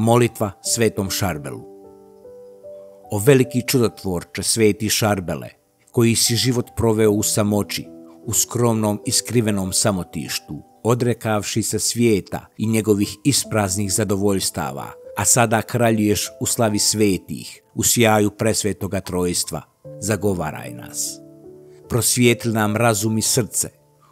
Molitva svetom Šarbelu. O veliki čudotvorče sveti Šarbele, koji si život proveo u samoći, u skromnom i skrivenom samotištu, odrekavši se svijeta i njegovih ispraznih zadovoljstava, a sada kraljuješ u slavi svetih, u sjaju presvetoga trojstva, zagovaraj nas. Prosvijetli nam razum i srce,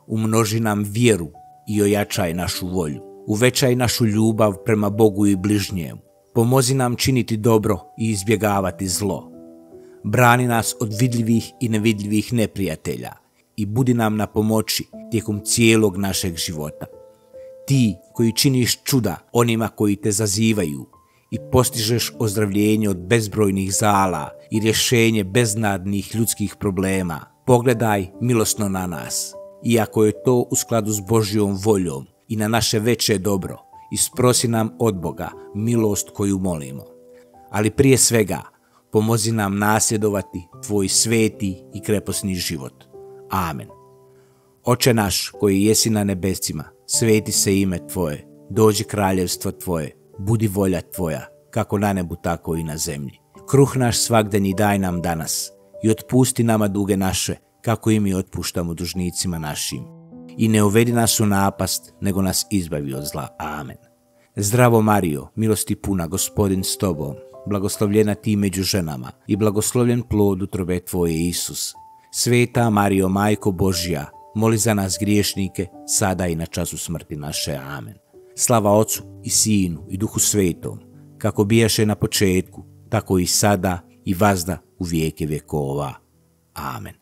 umnoži nam vjeru i ojačaj našu volju. Uvećaj našu ljubav prema Bogu i bližnjemu. Pomozi nam činiti dobro i izbjegavati zlo. Brani nas od vidljivih i nevidljivih neprijatelja i budi nam na pomoći tijekom cijelog našeg života. Ti koji činiš čuda onima koji te zazivaju i postižeš ozdravljenje od bezbrojnih zala i rješenje beznadnih ljudskih problema, pogledaj milosno na nas. Iako je to u skladu s Božjom voljom i na naše veće dobro, isprosi nam od Boga milost koju molimo. Ali prije svega, pomozi nam nasljedovati Tvoj sveti i kreposni život. Amen. Oče naš koji jesi na nebescima, sveti se ime Tvoje, dođi kraljevstvo Tvoje, budi volja Tvoja, kako na nebu tako i na zemlji. Kruh naš svakdanji daj nam danas i otpusti nama duge naše, kako i mi otpuštamo dužnicima našim. I ne uvedi nas u napast, nego nas izbavi od zla. Amen. Zdravo Mario, milosti puna, gospodin s tobom, blagoslovljena ti među ženama i blagoslovljen plod utrobe tvoje Isus. Sveta Mario, Majko Božja, moli za nas griješnike, sada i na času smrti naše. Amen. Slava Ocu i Sinu i Duhu Svetom, kako bijaše na početku, tako i sada i vazda u vijeke vjekova. Amen.